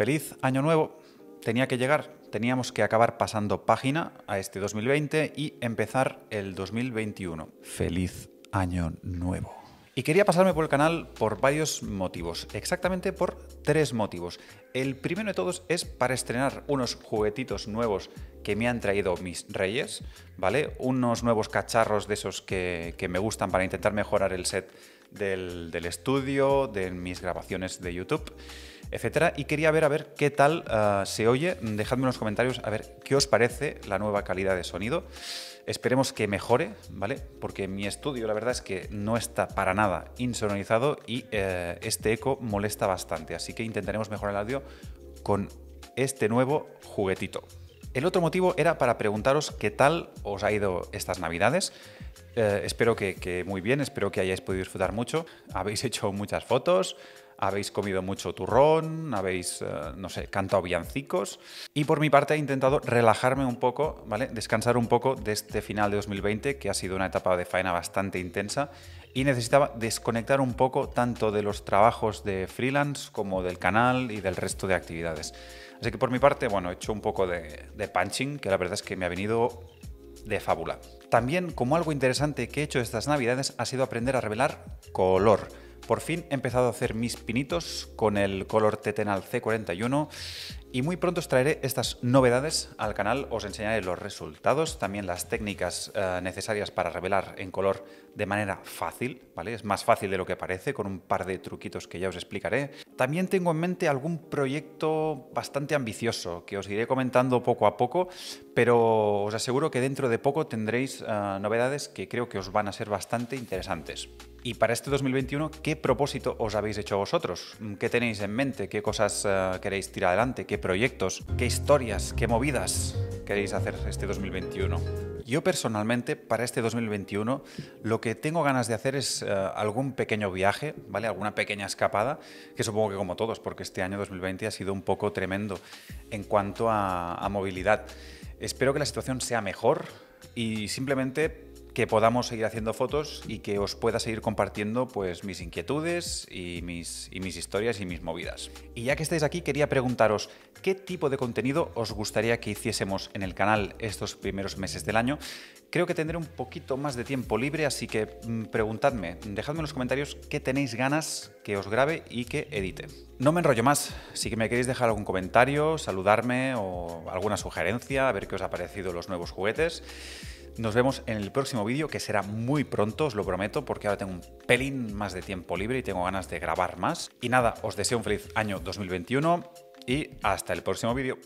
Feliz año nuevo. Tenía que llegar, teníamos que acabar pasando página a este 2020 y empezar el 2021. Feliz año nuevo. Y quería pasarme por el canal por varios motivos, exactamente por tres motivos. El primero de todos es para estrenar unos juguetitos nuevos que me han traído mis reyes, ¿vale? Unos nuevos cacharros de esos que, me gustan para intentar mejorar el set del, estudio, de mis grabaciones de YouTube etcétera. Y quería ver a ver qué tal ah, se oye. Dejadme en los comentarios a ver qué os parece la nueva calidad de sonido. Esperemos que mejore, ¿vale? Porque mi estudio la verdad es que no está para nada insonorizado y eh, este eco molesta bastante. Así que intentaremos mejorar el audio con este nuevo juguetito. El otro motivo era para preguntaros qué tal os ha ido estas navidades. Eh, espero que, muy bien, espero que hayáis podido disfrutar mucho. Habéis hecho muchas fotos, habéis comido mucho turrón, habéis, eh, no sé, cantado villancicos. Y por mi parte he intentado relajarme un poco, ¿vale? Descansar un poco de este final de 2020, que ha sido una etapa de faena bastante intensa. Y necesitaba desconectar un poco tanto de los trabajos de freelance como del canal y del resto de actividades. Así que por mi parte, bueno, he hecho un poco de, punching, que la verdad es que me ha venido de fábula. También, como algo interesante que he hecho estas navidades, ha sido aprender a revelar color. Por fin he empezado a hacer mis pinitos con el color Tetenal C41 y muy pronto os traeré estas novedades al canal, os enseñaré los resultados, también las técnicas eh, necesarias para revelar en color de manera fácil, ¿vale? Es más fácil de lo que parece, con un par de truquitos que ya os explicaré. También tengo en mente algún proyecto bastante ambicioso que os iré comentando poco a poco, pero os aseguro que dentro de poco tendréis eh, novedades que creo que os van a ser bastante interesantes. Y para este 2021, ¿qué propósito os habéis hecho vosotros? ¿Qué tenéis en mente? ¿Qué cosas eh, queréis tirar adelante? ¿Qué proyectos? ¿Qué historias? ¿Qué movidas queréis hacer este 2021? Yo personalmente, para este 2021, lo que tengo ganas de hacer es eh, algún pequeño viaje, ¿vale? Alguna pequeña escapada, que supongo que como todos, porque este año 2020 ha sido un poco tremendo en cuanto a movilidad. Espero que la situación sea mejor y simplemente que podamos seguir haciendo fotos y que os pueda seguir compartiendo pues mis inquietudes y mis, y mis historias y mis movidas. Y ya que estáis aquí, quería preguntaros qué tipo de contenido os gustaría que hiciésemos en el canal estos primeros meses del año. Creo que tendré un poquito más de tiempo libre, así que mm, preguntadme, dejadme en los comentarios qué tenéis ganas que os grabe y que edite. No me enrollo más, si me queréis dejar algún comentario, saludarme o alguna sugerencia, a ver qué os ha parecido los nuevos juguetes. Nos vemos en el próximo vídeo, que será muy pronto, os lo prometo, porque ahora tengo un pelín más de tiempo libre y tengo ganas de grabar más. Y nada, os deseo un feliz año 2021 y hasta el próximo vídeo.